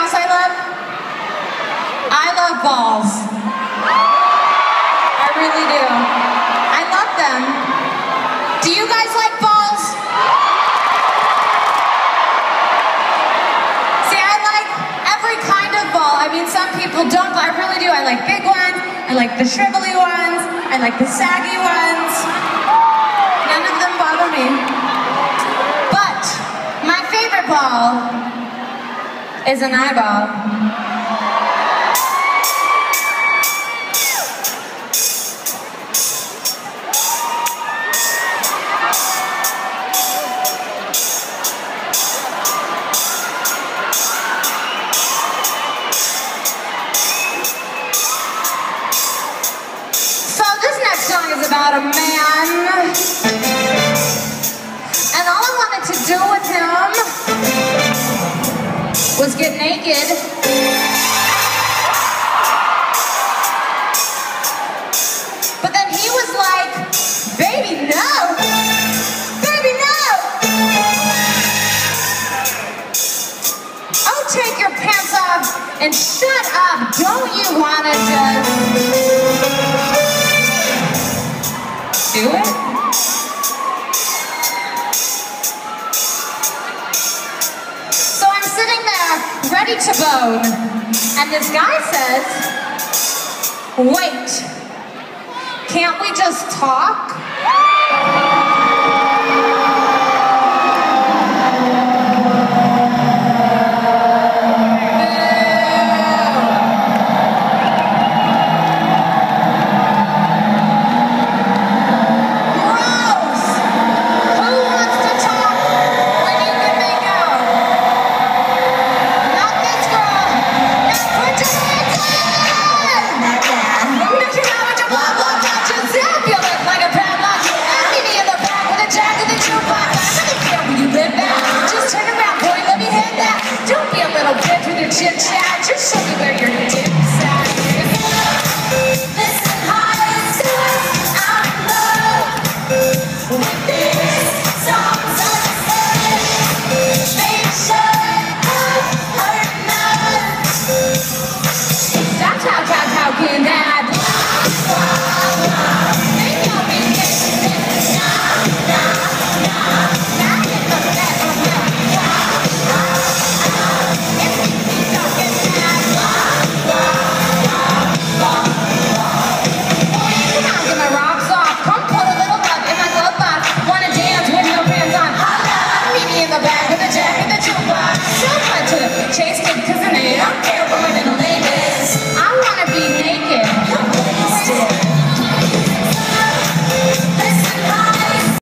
else I love? I love balls. I really do. I love them. Do you guys like balls? See, I like every kind of ball. I mean, some people don't, but I really do. I like big ones. I like the shrivelly ones. I like the saggy ones. None of them bother me. But my favorite ball is an eyeball. So this next song is about a man. And all I wanted to do with off and shut up. Don't you want to just ready to bone, and this guy says, Wait, can't we just talk?